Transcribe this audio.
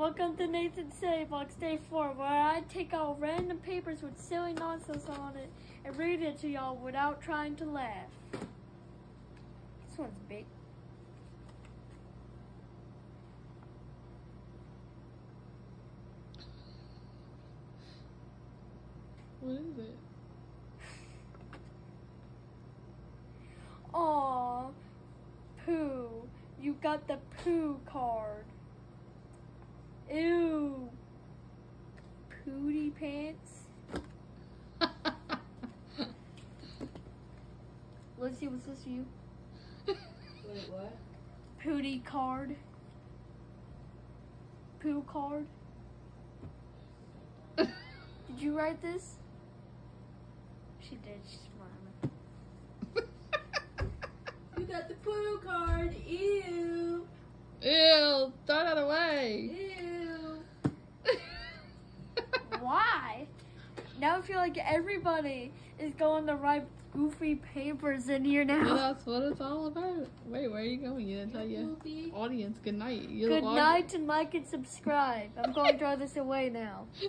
Welcome to Nathan's City Box Day 4, where I take out random papers with silly nonsense on it and read it to y'all without trying to laugh. This one's big. What is it? Aw, poo. you got the poo card. Ew. Pooty pants. Let's see what's this for you? Wait, what? Pooty card. Pooh card. Did you write this? She did. She's smiling. You got the poo card. Ew. Ew, throw that away. Ew. Now I feel like everybody is going to write goofy papers in here now. that's what it's all about. Wait, where are you going? You didn't tell your audience good night. You Good night and like and subscribe. I'm going to throw this away now.